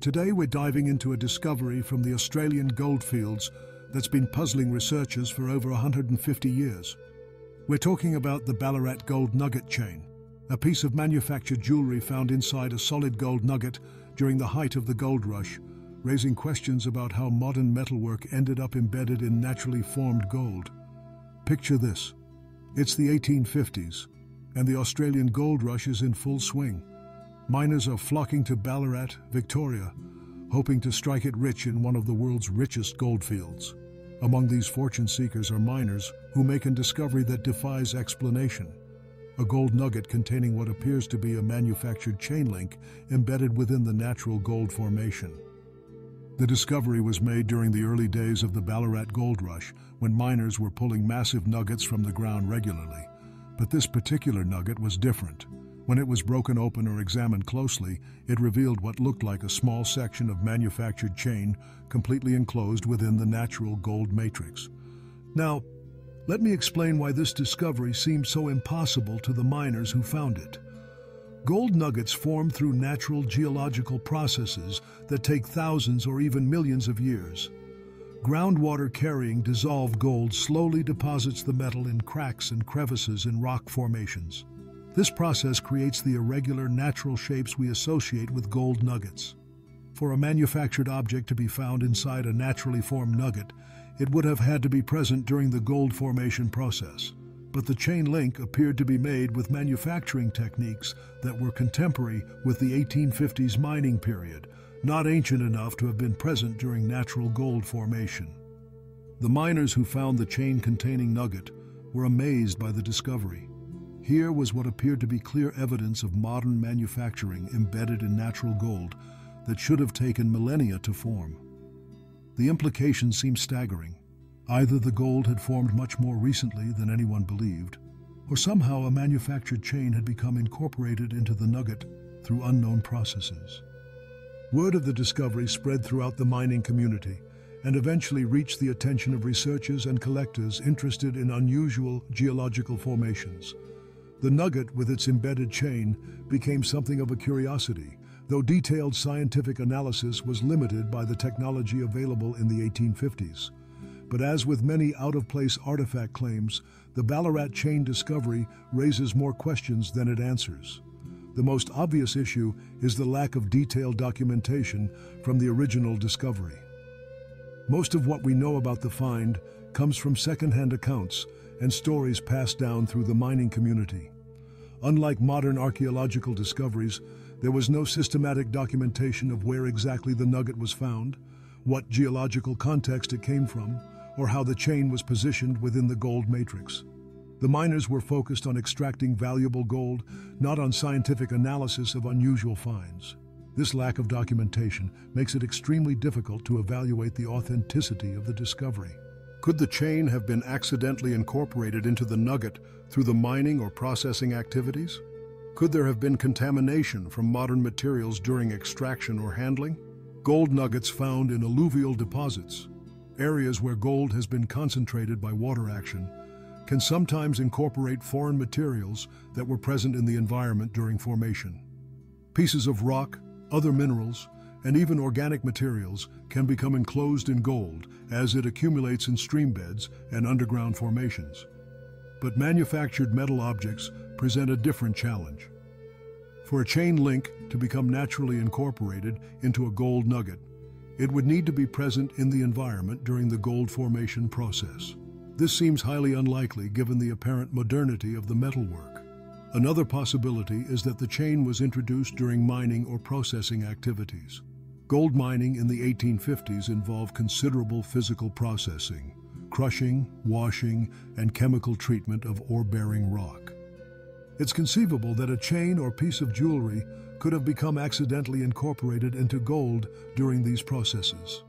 Today we're diving into a discovery from the Australian goldfields that's been puzzling researchers for over 150 years. We're talking about the Ballarat gold nugget chain, a piece of manufactured jewelry found inside a solid gold nugget during the height of the gold rush, raising questions about how modern metalwork ended up embedded in naturally formed gold. Picture this. It's the 1850s, and the Australian gold rush is in full swing. Miners are flocking to Ballarat, Victoria, hoping to strike it rich in one of the world's richest goldfields. Among these fortune seekers are miners who make a discovery that defies explanation. A gold nugget containing what appears to be a manufactured chain link embedded within the natural gold formation. The discovery was made during the early days of the Ballarat gold rush when miners were pulling massive nuggets from the ground regularly. But this particular nugget was different. When it was broken open or examined closely, it revealed what looked like a small section of manufactured chain completely enclosed within the natural gold matrix. Now, let me explain why this discovery seemed so impossible to the miners who found it. Gold nuggets form through natural geological processes that take thousands or even millions of years. Groundwater carrying dissolved gold slowly deposits the metal in cracks and crevices in rock formations. This process creates the irregular, natural shapes we associate with gold nuggets. For a manufactured object to be found inside a naturally formed nugget, it would have had to be present during the gold formation process. But the chain link appeared to be made with manufacturing techniques that were contemporary with the 1850s mining period, not ancient enough to have been present during natural gold formation. The miners who found the chain containing nugget were amazed by the discovery. Here was what appeared to be clear evidence of modern manufacturing embedded in natural gold that should have taken millennia to form. The implications seem staggering. Either the gold had formed much more recently than anyone believed, or somehow a manufactured chain had become incorporated into the nugget through unknown processes. Word of the discovery spread throughout the mining community and eventually reached the attention of researchers and collectors interested in unusual geological formations. The nugget, with its embedded chain, became something of a curiosity, though detailed scientific analysis was limited by the technology available in the 1850s. But as with many out-of-place artifact claims, the Ballarat chain discovery raises more questions than it answers. The most obvious issue is the lack of detailed documentation from the original discovery. Most of what we know about the find comes from second-hand accounts and stories passed down through the mining community. Unlike modern archaeological discoveries, there was no systematic documentation of where exactly the nugget was found, what geological context it came from, or how the chain was positioned within the gold matrix. The miners were focused on extracting valuable gold, not on scientific analysis of unusual finds. This lack of documentation makes it extremely difficult to evaluate the authenticity of the discovery. Could the chain have been accidentally incorporated into the nugget through the mining or processing activities? Could there have been contamination from modern materials during extraction or handling? Gold nuggets found in alluvial deposits, areas where gold has been concentrated by water action, can sometimes incorporate foreign materials that were present in the environment during formation. Pieces of rock, other minerals, and even organic materials can become enclosed in gold as it accumulates in stream beds and underground formations. But manufactured metal objects present a different challenge. For a chain link to become naturally incorporated into a gold nugget, it would need to be present in the environment during the gold formation process. This seems highly unlikely given the apparent modernity of the metalwork. Another possibility is that the chain was introduced during mining or processing activities. Gold mining in the 1850s involved considerable physical processing, crushing, washing, and chemical treatment of ore-bearing rock. It's conceivable that a chain or piece of jewelry could have become accidentally incorporated into gold during these processes.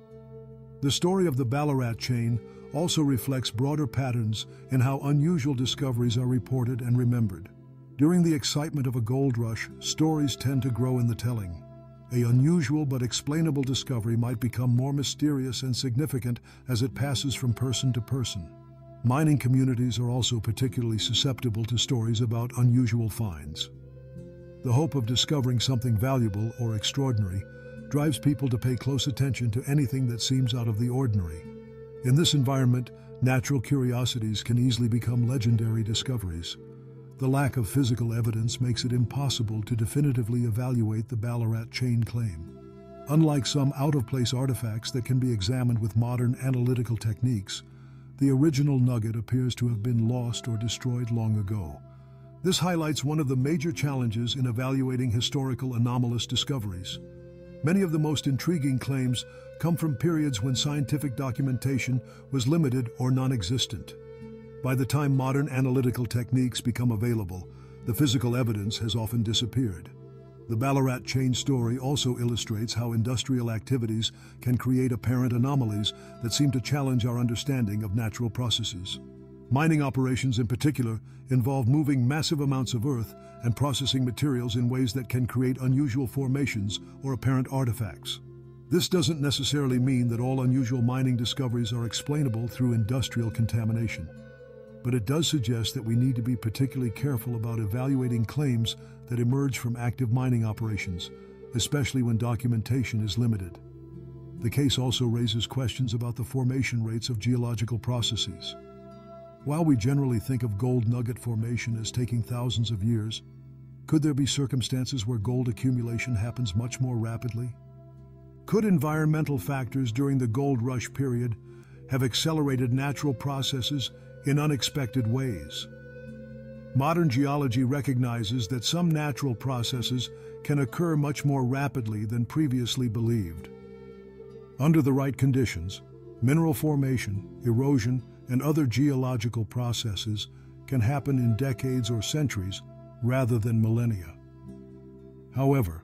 The story of the Ballarat chain also reflects broader patterns in how unusual discoveries are reported and remembered. During the excitement of a gold rush, stories tend to grow in the telling. A unusual but explainable discovery might become more mysterious and significant as it passes from person to person. Mining communities are also particularly susceptible to stories about unusual finds. The hope of discovering something valuable or extraordinary drives people to pay close attention to anything that seems out of the ordinary. In this environment, natural curiosities can easily become legendary discoveries. The lack of physical evidence makes it impossible to definitively evaluate the Ballarat chain claim. Unlike some out-of-place artifacts that can be examined with modern analytical techniques, the original nugget appears to have been lost or destroyed long ago. This highlights one of the major challenges in evaluating historical anomalous discoveries. Many of the most intriguing claims come from periods when scientific documentation was limited or non-existent. By the time modern analytical techniques become available, the physical evidence has often disappeared. The Ballarat chain story also illustrates how industrial activities can create apparent anomalies that seem to challenge our understanding of natural processes. Mining operations in particular involve moving massive amounts of earth and processing materials in ways that can create unusual formations or apparent artifacts. This doesn't necessarily mean that all unusual mining discoveries are explainable through industrial contamination but it does suggest that we need to be particularly careful about evaluating claims that emerge from active mining operations, especially when documentation is limited. The case also raises questions about the formation rates of geological processes. While we generally think of gold nugget formation as taking thousands of years, could there be circumstances where gold accumulation happens much more rapidly? Could environmental factors during the gold rush period have accelerated natural processes in unexpected ways. Modern geology recognizes that some natural processes can occur much more rapidly than previously believed. Under the right conditions, mineral formation, erosion, and other geological processes can happen in decades or centuries rather than millennia. However,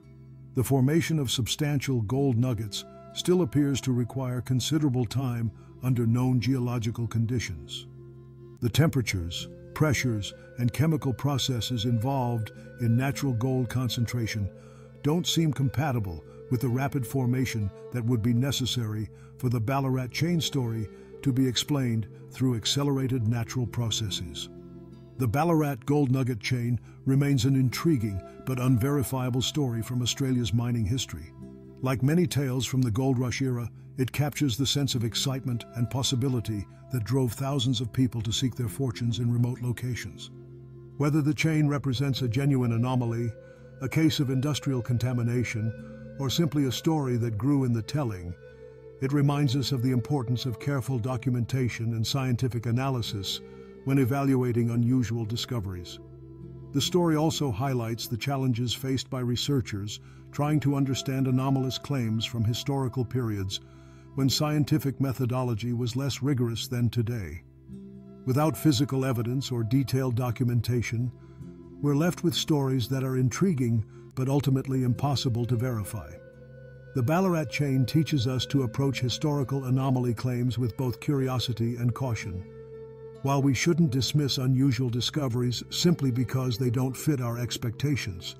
the formation of substantial gold nuggets still appears to require considerable time under known geological conditions. The temperatures, pressures, and chemical processes involved in natural gold concentration don't seem compatible with the rapid formation that would be necessary for the Ballarat chain story to be explained through accelerated natural processes. The Ballarat gold nugget chain remains an intriguing but unverifiable story from Australia's mining history. Like many tales from the gold rush era, it captures the sense of excitement and possibility that drove thousands of people to seek their fortunes in remote locations. Whether the chain represents a genuine anomaly, a case of industrial contamination, or simply a story that grew in the telling, it reminds us of the importance of careful documentation and scientific analysis when evaluating unusual discoveries. The story also highlights the challenges faced by researchers trying to understand anomalous claims from historical periods when scientific methodology was less rigorous than today. Without physical evidence or detailed documentation, we're left with stories that are intriguing but ultimately impossible to verify. The Ballarat chain teaches us to approach historical anomaly claims with both curiosity and caution. While we shouldn't dismiss unusual discoveries simply because they don't fit our expectations,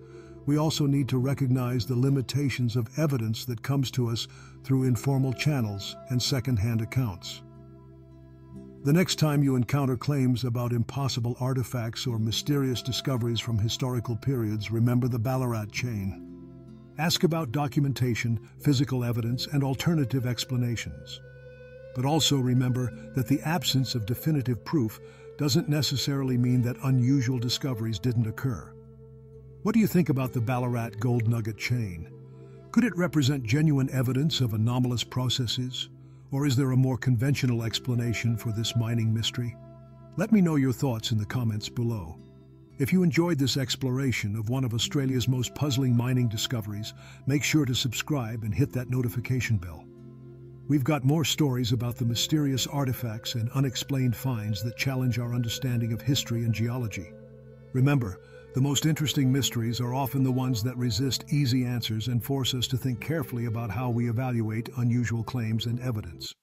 we also need to recognize the limitations of evidence that comes to us through informal channels and second-hand accounts. The next time you encounter claims about impossible artifacts or mysterious discoveries from historical periods, remember the Ballarat chain. Ask about documentation, physical evidence, and alternative explanations. But also remember that the absence of definitive proof doesn't necessarily mean that unusual discoveries didn't occur. What do you think about the Ballarat gold nugget chain? Could it represent genuine evidence of anomalous processes? Or is there a more conventional explanation for this mining mystery? Let me know your thoughts in the comments below. If you enjoyed this exploration of one of Australia's most puzzling mining discoveries, make sure to subscribe and hit that notification bell. We've got more stories about the mysterious artifacts and unexplained finds that challenge our understanding of history and geology. Remember, the most interesting mysteries are often the ones that resist easy answers and force us to think carefully about how we evaluate unusual claims and evidence.